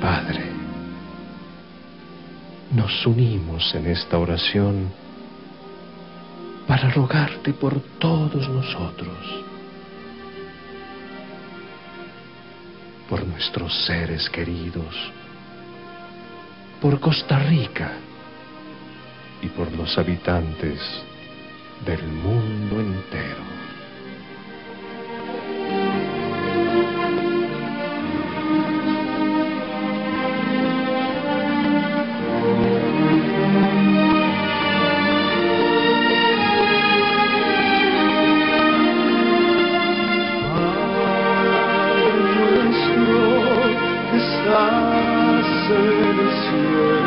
Padre, nos unimos en esta oración para rogarte por todos nosotros, por nuestros seres queridos, por Costa Rica y por los habitantes del mundo entero. word is.